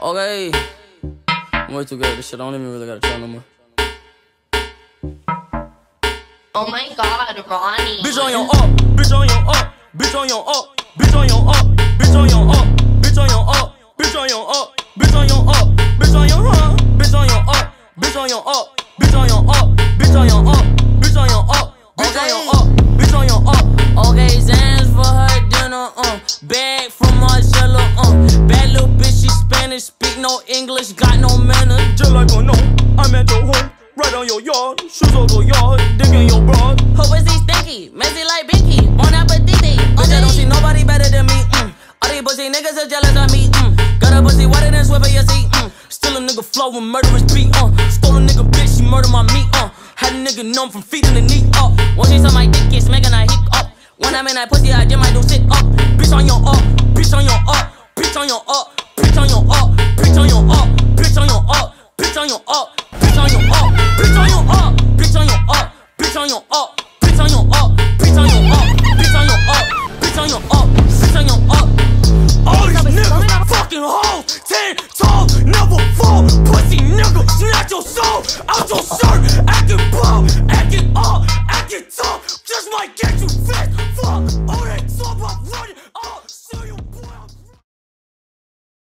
Okay. I'm way too good at this shit. I don't even really gotta try no more. Oh my god, Ronny. Bitch on your up, bitch on your up, bitch on your up, bitch on your up, bitch on your up, bitch on your up, bitch on your up, bitch on your up, bitch on your huh, bitch on your up, bitch on your up, bitch on your up, bitch on your up, bitch on your up, bitch on your up, bitch English, got no manners. Just like a no, I'm at your home, right on your yard. Shoes on your yard, digging your broad. Her pussy stinky, messy like Binky, bon appetit. Bitch, I don't see nobody better than me. Mm. All these pussy niggas are jealous of me. Mm. Got a pussy wetter than Swiffer, you see. Mm. Still a nigga flow with murderous beat. Uh. Stole a nigga bitch, she murdered my meat. Uh. Had a nigga numb from feet in the knee. Uh. When she saw my dick, it's making a hick up. When I'm in that pussy, I just might your up, bitch on your up, bitch on your up, bitch on your up, bitch on your up, bitch on your up, bitch on your up, bitch on your up, bitch on your up, bitch on your up. All these niggas fucking hoes, ten toes.